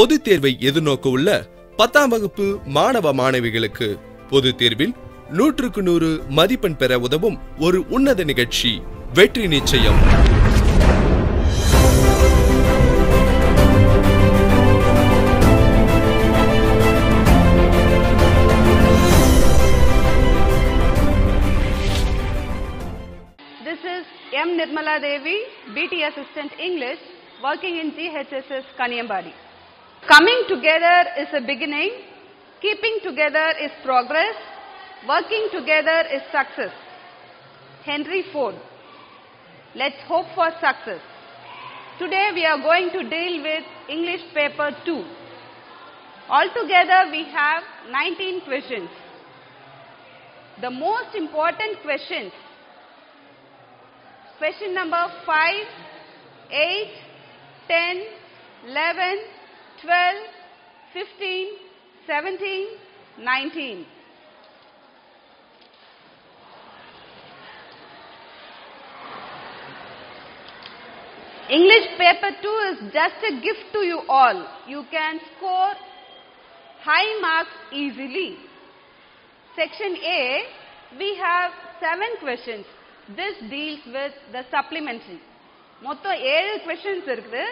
பொது தேர்வை எதிர்நோக்க உள்ள பத்தாம் வகுப்பு மாணவ மாணவிகளுக்கு பொது தேர்வில் நூற்றுக்கு நூறு மதிப்பெண் பெற உதவும் ஒரு உன்னத நிகழ்ச்சி வெற்றி நிச்சயம் This is M. Nirmala Devi, BT Assistant English, working in GHSS Kanyambadi. Coming together is a beginning, keeping together is progress, working together is success. Henry Ford. Let's hope for success. Today we are going to deal with English paper 2. Altogether we have 19 questions. The most important questions Question number 5, 8, 10, 11, 12, 15, 17, 19. English paper 2 is just a gift to you all. You can score high marks easily. Section A, we have seven questions. This deals with the supplementary. மொத்தம் ஏழு questions இருக்குது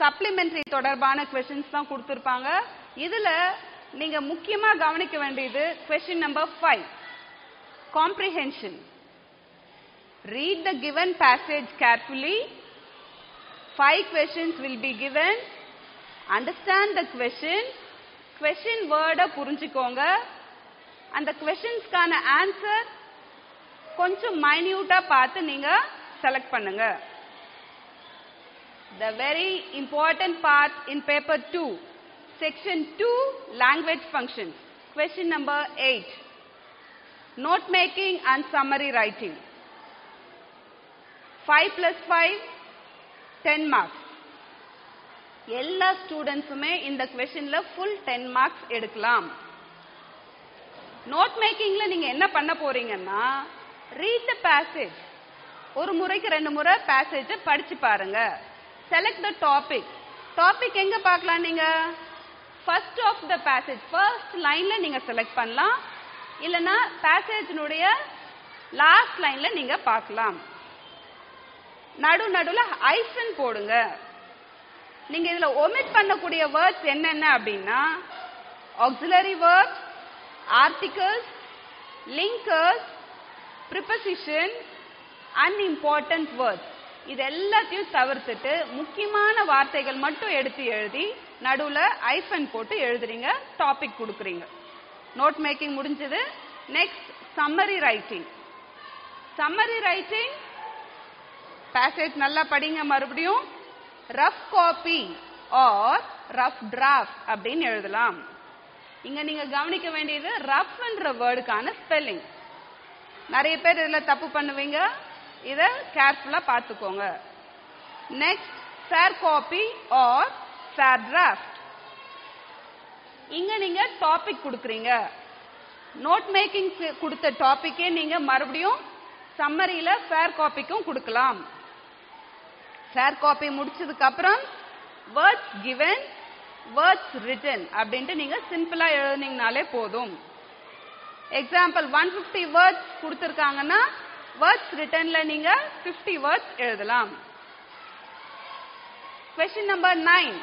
supplementary தொடர்பான questions தான் கொடுத்துருப்பாங்க இதில் நீங்கள் முக்கியமாக கவனிக்க வேண்டியது question number five comprehension read the given passage carefully five questions will be given understand the question. Question word புரிஞ்சுக்கோங்க அந்த கொஷின்ஸ்க்கான ஆன்சர் கொஞ்சம் மைன்யூட்டா பார்த்து நீங்க செலக்ட் பண்ணுங்க the very important part in paper 2 section 2 language functions question number 8 note making and summary writing 5 plus 5 10 marks எல்லா ஸ்டூடெண்ட்ஸுமே இந்த கொஷனில் ஃபுல் 10 மார்க்ஸ் எடுக்கலாம் நோட் மேக்கிங்கில் நீங்கள் என்ன பண்ண போறீங்கன்னா ரீட் த பேசேஜ் ஒரு முறைக்கு ரெண்டு முறை பேசேஜை படிச்சு பாருங்கள் செலக்ட் த டாபிக் டாபிக் எங்க பார்க்கலாம் நீங்க? First of the passage first லைன்ல நீங்க செலக்ட் பண்ணலாம். இல்லனா பேசேஜினுடைய லாஸ்ட் லைன்ல நீங்க பார்க்கலாம். நடு நடுல ஐசன் போடுங்க. நீங்க இதுல ஒமிட் பண்ணக்கூடிய வேர்ட்ஸ் என்னென்ன அப்படின்னா auxiliary words articles linkers preposition unimportant words இது எல்லாத்தையும் தவிர்த்துட்டு முக்கியமான வார்த்தைகள் மட்டும் எடுத்து எழுதி நடுவில் ஐஃபன் போட்டு எழுதுறீங்க டாபிக் கொடுக்குறீங்க. நோட் மேக்கிங் முடிஞ்சது. Next summary writing summary writing passage நல்லா படிங்க மறுபடியும். Rough copy or rough draft அப்படின்னு எழுதலாம். இங்க நீங்க கவனிக்க வேண்டியது ரஃப்ன்ற வேர்டுக்கான ஸ்பெல்லிங் நிறைய பேர் இதுல தப்பு பண்ணுவீங்க. இதை கேர்ஃபுல்லா பார்த்துக்கோங்க next fair copy or fair draft இங்க நீங்க டாபிக் கொடுக்குறீங்க. நோட் மேக்கிங் கொடுத்த டாபிக்கே நீங்க மறுபடியும் சம்மரியில ஃபேர் காப்பிக்கும் கொடுக்கலாம். ஃபேர் காப்பி முடிச்சதுக்கு அப்புறம் வேர்ட்ஸ் கிவன் வேர்ட்ஸ் ரிட்டன் அப்படின்ட்டு நீங்க சிம்பிளா எழுதுனீங்கனாலே போதும். எக்ஸாம்பிள் ஒன் பிப்டி வேர்ட்ஸ் கொடுத்துருக்காங்கன்னா வேர்ட்ஸ் ரிட்டன்ல நீங்க பிப்டி வேர்ட்ஸ் எழுதலாம். Question number nine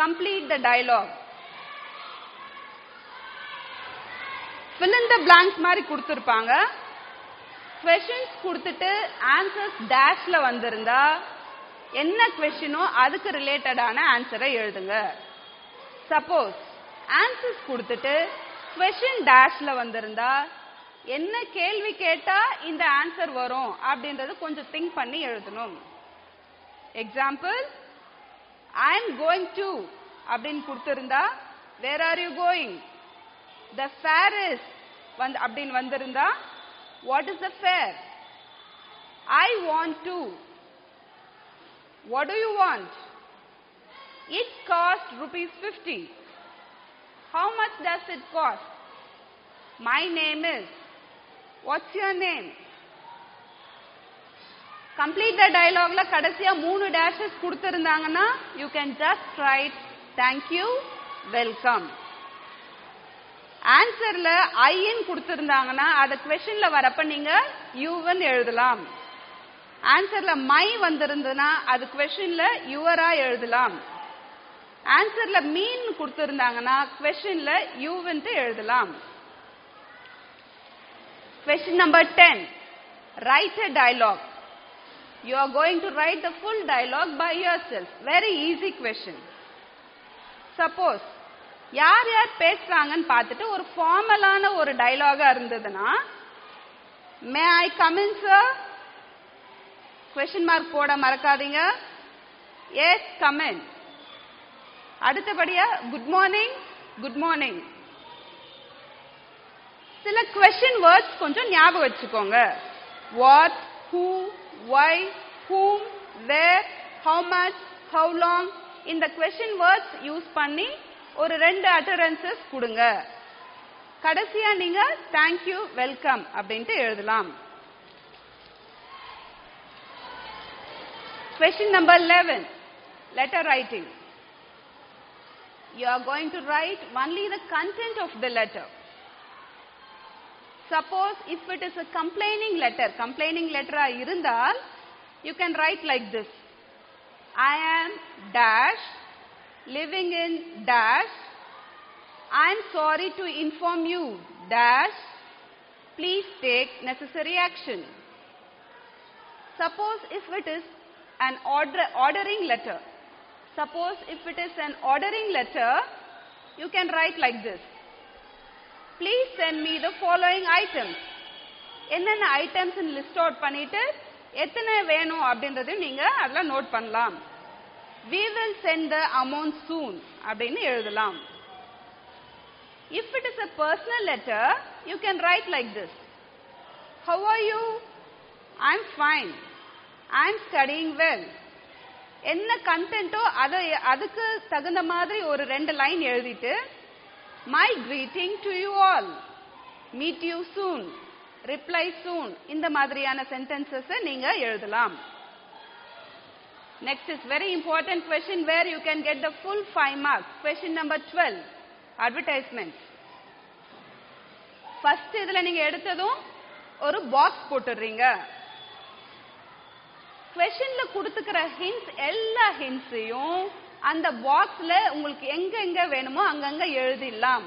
complete the dialogue fill in the blanks மாதிரி கொடுத்துருப்பாங்க. கொஸ்டின்ஸ் கொடுத்துட்டு ஆன்சர்ஸ் டேஷ்ல வந்திருந்தா என்ன கொஸ்டினோ அதுக்கு ரிலேட்டடான ஆன்சரை எழுதுங்க. சப்போஸ் ஆன்சர்ஸ் கொடுத்துட்டு கொஸ்டின் டேஷ்ல வந்திருந்தா என்ன கேள்வி கேட்டா இந்த ஆன்சர் வரும் அப்படின்றது கொஞ்சம் திங்க் பண்ணி எழுதணும். Example I am going to அப்படின்னு கொடுத்திருந்தா where are you going the fare is வந்து அப்படின்னு வந்திருந்தா what is the fare I want to what do you want it cost rupees fifty how much does it cost my name is what's your name complete the டயலாக்ல கடைசியா மூணு dashes கொடுத்திருந்தாங்கன்னா you can just write thank you welcome ஆன்சர்ல IN கொடுத்திருந்தாங்கன்னா அதை கொஸ்டின்ல வரப்ப நீங்க யூவன் எழுதலாம். ஆன்சர்ல my வந்திருந்ததுன்னா அது கொஸ்டின்ல யுவரா எழுதலாம். ஆன்சர்ல மீன் கொடுத்திருந்தாங்கன்னா கொஸ்டின்ல யூவன்ட்டு எழுதலாம். Question number 10. Write a dialogue. You are going to write the full dialogue by yourself. Very easy question. Suppose யார் யார் பேசுறாங்கன்னு பார்த்துட்டு ஒரு ஃபார்மலான ஒரு டைலாகா இருந்ததுன்னா may I come in sir question mark போட மறக்காதீங்க எஸ் கமின் அடுத்தபடியா குட் மார்னிங் குட் மார்னிங் சில கொஸ்டின் வேர்ட்ஸ் கொஞ்சம் ஞாபகம் வச்சுக்கோங்க what who why whom where how much how long இந்த கொஸ்டின் வேர்ட்ஸ் யூஸ் பண்ணி ஒரு ரெண்டு அட்டரன்சஸ் கொடுங்க கடைசியா நீங்க தேங்க்யூ வெல்கம் அப்படின்ட்டு எழுதலாம் Question number 11, letter writing. You are going to write only the content of the letter. Suppose if it is a complaining letter, complaining letter irundal, you can write like this. I am dash, living in dash, I am sorry to inform you dash, please take necessary action. Suppose if it is an order, ordering letter, suppose if it is an ordering letter, you can write like this. Please send me the following items என்னென்ன items list out பண்ணிட்டு எத்தனை வேணும் அப்படின்றதையும் நீங்க அதெல்லாம் note பண்ணலாம் we will send the amount soon அப்படின்னு எழுதலாம் if it is a personal letter you can write like this how are you I am fine I am studying well என்ன கண்டென்ட்டோ அதை அதுக்கு தகுந்த மாதிரி ஒரு ரெண்டு லைன் எழுதிட்டு my greeting to you all meet you soon reply soon இந்த மாதிரியான சென்டென்சஸ் நீங்க எழுதலாம். Next is very important question where you can get the full five marks question number twelve advertisement first இதுல நீங்க எடுத்ததும் ஒரு பாக்ஸ் போட்டுடுறீங்க. கொஸ்டின்ல கொடுத்துக்கிற ஹிண்ட்ஸ் எல்லா ஹிண்ட்ஸையும் அந்த பாக்ஸ்ல உங்களுக்கு எங்க எங்க வேணுமோ அங்கங்க எழுதிடலாம்.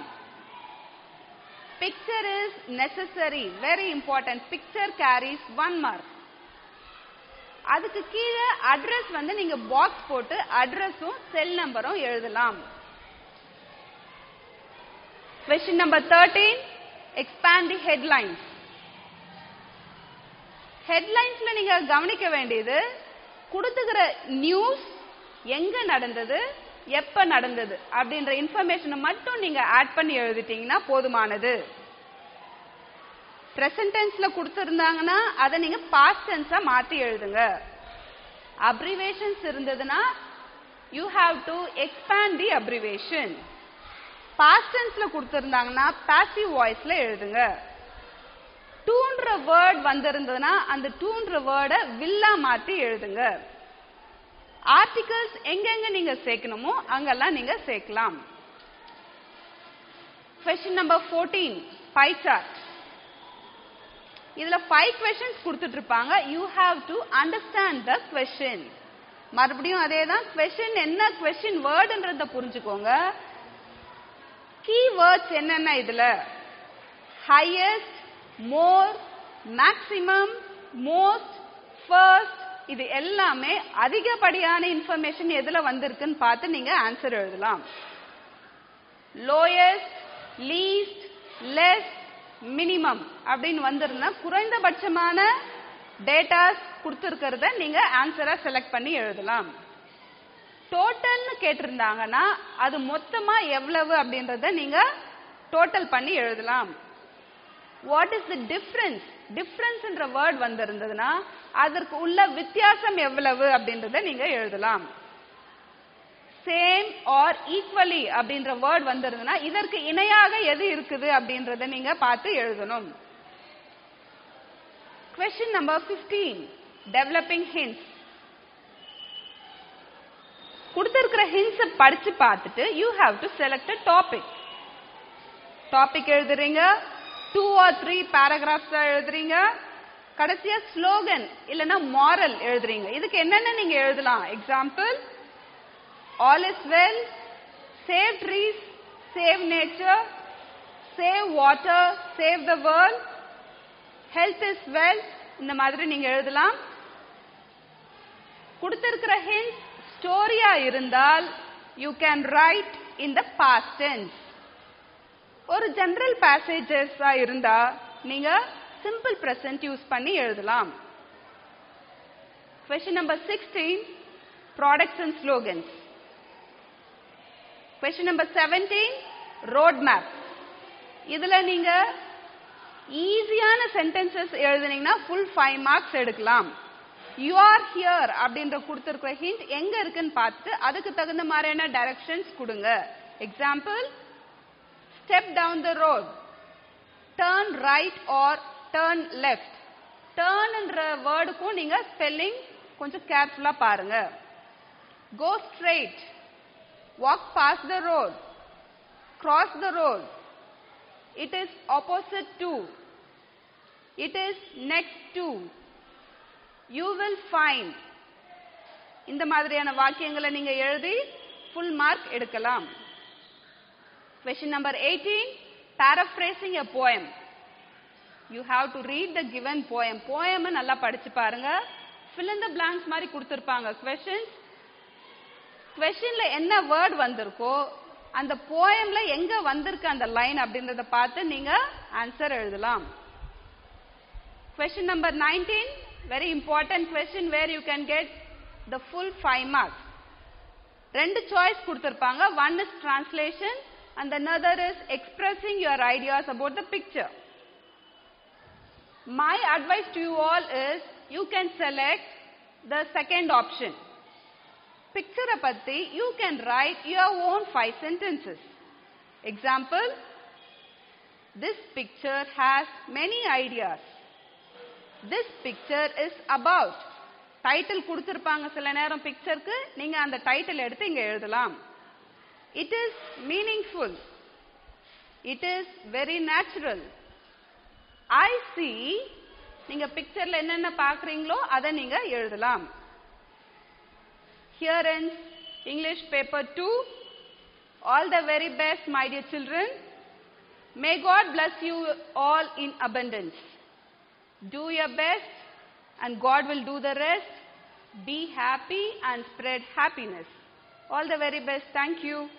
Picture is necessary very important picture carries one mark அதுக்கு கீழே அட்ரஸ் வந்து நீங்க பாக்ஸ் போட்டு அட்ரஸும் செல் நம்பரும் எழுதலாம். Question number thirteen expand the headlines ஹெட்லைன்ஸ்ல நீங்க கவனிக்க வேண்டியது கொடுத்துக்கிற நியூஸ் எங்க நடந்தது? எப்ப நடந்தது? அப்படின்ற இன்ஃபர்மேஷனை மட்டும் நீங்க ஆட் பண்ணி எழுதிட்டீங்கன்னா போதுமானது. பிரசன்ட் டென்ஸ்ல அதை நீங்க பாஸ்ட் டென்ஸா மாத்தி எழுதுங்க. அப்ரிவேஷன்ஸ் இருந்ததுன்னா you have to expand the abbreviation past டென்ஸ்ல கொடுத்துருந்தாங்கன்னா பாசிவ் வாய்ஸ்ல எழுதுங்க. டூன்ற வேர்ட் வந்திருந்ததுன்னா அந்த டூன்ற வேர்டை வில்லா மாத்தி எழுதுங்க. ஆர்டிகல்ஸ் எங்கெங்க நீங்க சேர்க்கணுமோ அங்கெல்லாம் நீங்க சேர்க்கலாம். Question number fourteen pie chart இதுல ஃபைவ் கொஸ்டின்ஸ் கொடுத்துட்டு இருப்பாங்க you have to understand the question மறுபடியும் அதே தான் கொஸ்டின் என்ன கொஸ்டின் வேர்டுன்றத புரிஞ்சுக்கோங்க. கீ வேர்ட்ஸ் என்னென்ன இதுல? Highest more maximum most first இது எல்லாமே அதிகப்படியான இன்ஃபர்மேஷன் எதுல வந்திருக்குன்னு பார்த்து நீங்க ஆன்சர் எழுதலாம். லோயஸ்ட் லீஸ்ட் லெஸ் மினிமம் அப்படின்னு வந்திருந்தா குறைந்தபட்சமான டேட்டாஸ் கொடுத்துருக்கிறத நீங்க ஆன்சரா செலக்ட் பண்ணி எழுதலாம். டோட்டல்னு கேட்டிருந்தாங்கன்னா அது மொத்தமா எவ்வளவு அப்படின்றத நீங்க டோட்டல் பண்ணி எழுதலாம். வாட் இஸ் த டிஃபரன்ஸ் டிஃபரன்ஸ்ன்ற வேர்ட் வந்திருந்ததுன்னா அதற்கு உள்ள வித்தியாசம் எவ்வளவு அப்படின்றத நீங்க எழுதலாம். சேம் ஆர் ஈக்குவலி அப்படின்ற வேர்ட் வந்திருந்ததுன்னா இதற்கு இணையாக எது இருக்குது அப்படின்றத நீங்க பார்த்து எழுதணும். கொஸ்டின் நம்பர் 15 டெவலப்பிங் ஹிண்ட்ஸ் கொடுத்திருக்கிற ஹிண்ட்ஸ் படிச்சு பார்த்துட்டு you have to select topic topic எழுதுறீங்க டூ ஆர் த்ரீ பேராகிராஃப்ஸ் எழுதுறீங்க. கடைசியா ஸ்லோகன் இல்லைன்னா மாரல் எழுதுறீங்க. இதுக்கு என்னென்ன நீங்க எழுதலாம்? Example all is well save trees save nature save water save the world health is well இந்த மாதிரி நீங்க எழுதலாம். கொடுத்திருக்கிற ஹிண்ட் ஸ்டோரியா இருந்தால் you can write in the past tense ஒரு ஜெனரல் பேசேஜஸாக இருந்தா நீங்க சிம்பிள் பிரசன்ட் யூஸ் பண்ணி எழுதலாம். Question number sixteen products and slogans question number seventeen road map இதுல நீங்க ஈஸியான சென்டென்சஸ் எழுதுனீங்கன்னா ஃபுல் ஃபைவ் மார்க்ஸ் எடுக்கலாம். யூ ஆர் ஹியர் அப்படின்ற கொடுத்துருக்கிற ஹிண்ட் எங்க இருக்குன்னு பார்த்து அதுக்கு தகுந்த மாதிரியான டைரக்ஷன்ஸ் கொடுங்க. Example step down the road turn right or turn left டேர்ன்ன்ற வேர்டுக்கும் நீங்க ஸ்பெல்லிங் கொஞ்சம் கேர்ஃபுல்லா பாருங்க. Go straight walk pass the road cross the road it is opposite to it is next to you will fine இந்த மாதிரியான வாக்கியங்களை நீங்க எழுதி ஃபுல் மார்க் எடுக்கலாம். Question number 18 paraphrasing a poem. You have to read the given poem. Poem நல்லா படிச்சு பாருங்க. Fill in the blanks மாதிரி கொடுத்திருப்பாங்க. Questions? கொஸ்டின்ல என்ன வேர்ட் வந்திருக்கோ அந்த போயம்ல எங்க வந்திருக்கு அந்த லைன் அப்படின்றத பார்த்து நீங்க ஆன்சர் எழுதலாம். Question number nineteen very important question where you can get the full five marks ரெண்டு சாய்ஸ் கொடுத்துருப்பாங்க. One is translation and another is expressing your ideas about the picture. My advice to you all is you can select the second option. Picture பத்தி you can write your own five sentences. Example, this picture has many ideas. This picture is about. Title கொடுத்திருப்பாங்க சில நேரம் பிக்சருக்கு நீங்க அந்த title எடுத்து இங்க எழுதலாம் it is meaningful it is very natural I see நீங்க பிக்சர்ல என்னென்ன பாக்குறீங்களோ அதை நீங்க எழுதலாம் Here ends English paper 2. All the very best, my dear children. May God bless you all in abundance. Do your best, and God will do the rest. Be happy and spread happiness. All the very best. Thank you.